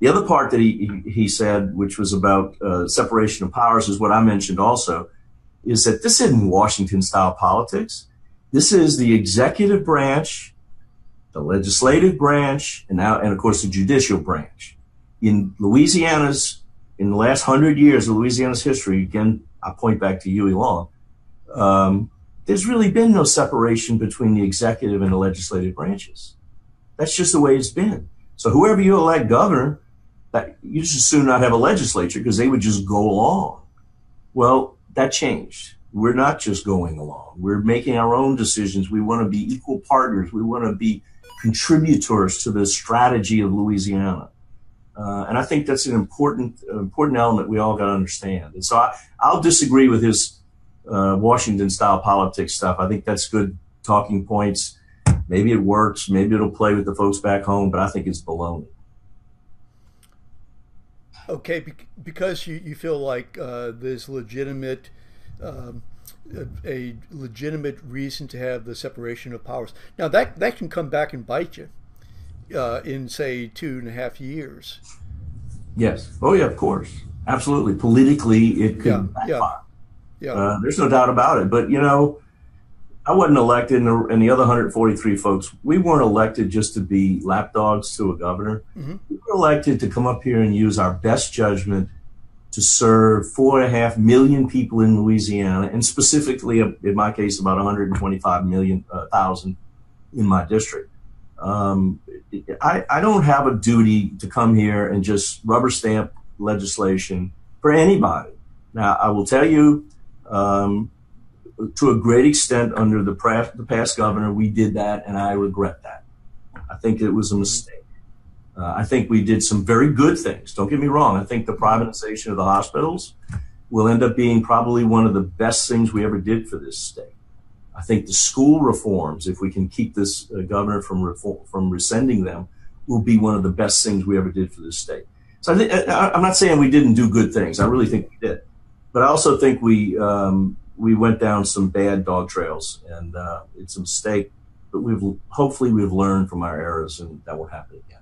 The other part that he, he, he said, which was about uh, separation of powers, is what I mentioned also, is that this isn't Washington style politics. This is the executive branch, the legislative branch, and now, and of course, the judicial branch. In Louisiana's, in the last hundred years of Louisiana's history, again, I point back to Huey Long, um, there's really been no separation between the executive and the legislative branches. That's just the way it's been. So whoever you elect governor, that you just soon not have a legislature because they would just go along. Well, that changed. We're not just going along. We're making our own decisions. We want to be equal partners. We want to be contributors to the strategy of Louisiana. Uh, and I think that's an important important element we all got to understand. And so I, I'll disagree with his uh, Washington style politics stuff. I think that's good talking points. Maybe it works. Maybe it'll play with the folks back home, but I think it's baloney. Okay, because you, you feel like uh, there's legitimate, um, a, a, legitimate reason to have the separation of powers. Now that that can come back and bite you uh, in say two and a half years. Yes. Oh yeah, of course. Absolutely. Politically, it could yeah, backfire. Yeah. yeah. Uh, there's no doubt about it. But you know, I wasn't elected, and the, and the, other 143 folks, we weren't elected just to be lapdogs to a governor. Mm-hmm. We were elected to come up here and use our best judgment to serve four and a half million people in Louisiana, and specifically, in my case, about 125 million uh, thousand in my district. Um, I, I don't have a duty to come here and just rubber stamp legislation for anybody. Now, I will tell you, um, to a great extent under the, pra- the past governor, we did that, and I regret that. I think it was a mistake. Uh, I think we did some very good things. Don't get me wrong. I think the privatization of the hospitals will end up being probably one of the best things we ever did for this state. I think the school reforms, if we can keep this uh, governor from reform, from rescinding them, will be one of the best things we ever did for this state. So I am not saying we didn't do good things. I really think we did, but I also think we um, we went down some bad dog trails, and uh, it's a mistake. But we've hopefully we've learned from our errors, and that won't happen again.